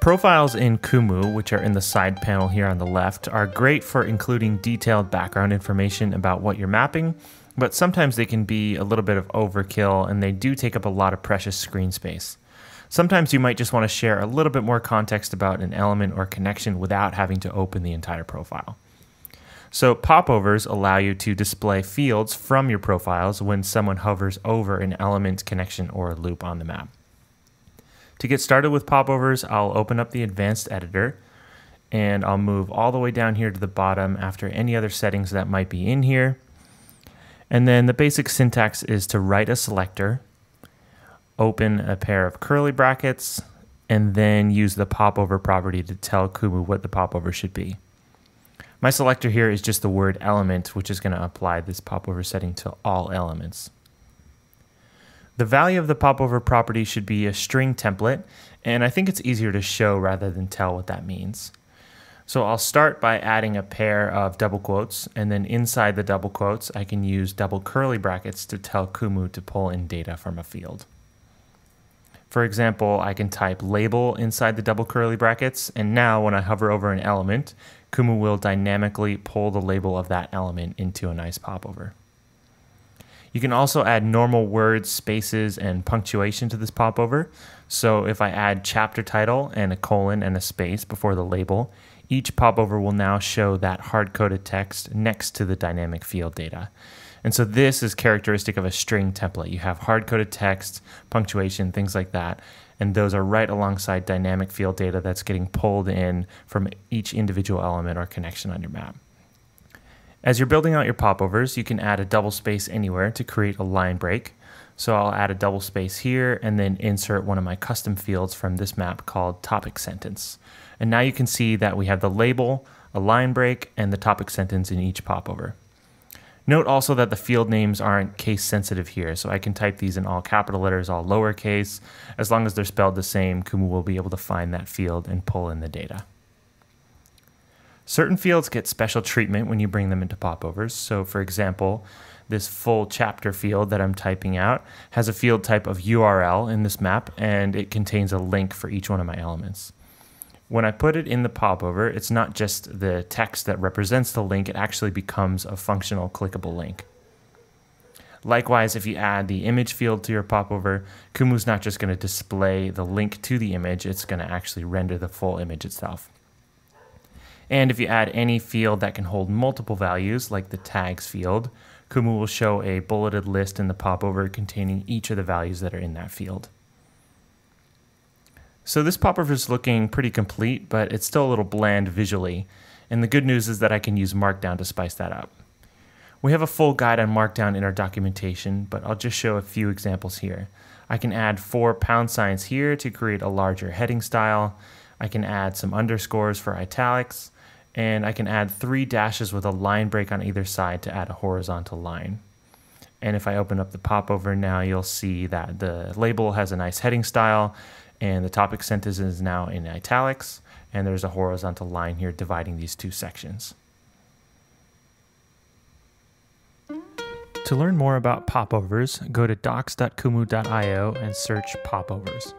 Profiles in Kumu, which are in the side panel here on the left, are great for including detailed background information about what you're mapping, but sometimes they can be a little bit of overkill and they do take up a lot of precious screen space. Sometimes you might just want to share a little bit more context about an element or connection without having to open the entire profile. So popovers allow you to display fields from your profiles when someone hovers over an element, connection, or loop on the map. To get started with popovers, I'll open up the advanced editor and I'll move all the way down here to the bottom after any other settings that might be in here. And then the basic syntax is to write a selector, open a pair of curly brackets, and then use the popover property to tell Kumu what the popover should be. My selector here is just the word element, which is going to apply this popover setting to all elements. The value of the popover property should be a string template, and I think it's easier to show rather than tell what that means. So I'll start by adding a pair of double quotes, and then inside the double quotes, I can use double curly brackets to tell Kumu to pull in data from a field. For example, I can type label inside the double curly brackets, and now when I hover over an element, Kumu will dynamically pull the label of that element into a nice popover. You can also add normal words, spaces, and punctuation to this popover. So if I add chapter title and a colon and a space before the label, each popover will now show that hard-coded text next to the dynamic field data. And so this is characteristic of a string template. You have hard-coded text, punctuation, things like that, and those are right alongside dynamic field data that's getting pulled in from each individual element or connection on your map. As you're building out your popovers, you can add a double space anywhere to create a line break. So I'll add a double space here and then insert one of my custom fields from this map called topic sentence. And now you can see that we have the label, a line break, and the topic sentence in each popover. Note also that the field names aren't case sensitive here, so I can type these in all capital letters, all lowercase. As long as they're spelled the same, Kumu will be able to find that field and pull in the data. Certain fields get special treatment when you bring them into popovers. So for example, this full chapter field that I'm typing out has a field type of URL in this map and it contains a link for each one of my elements. When I put it in the popover, it's not just the text that represents the link, it actually becomes a functional clickable link. Likewise, if you add the image field to your popover, Kumu's not just going to display the link to the image, it's going to actually render the full image itself. And if you add any field that can hold multiple values, like the tags field, Kumu will show a bulleted list in the popover containing each of the values that are in that field. So this popover is looking pretty complete, but it's still a little bland visually. And the good news is that I can use Markdown to spice that up. We have a full guide on Markdown in our documentation, but I'll just show a few examples here. I can add four pound signs here to create a larger heading style. I can add some underscores for italics and I can add three dashes with a line break on either side to add a horizontal line. And if I open up the popover now, you'll see that the label has a nice heading style and the topic sentence is now in italics and there's a horizontal line here dividing these two sections. To learn more about popovers, go to docs.kumu.io and search popovers.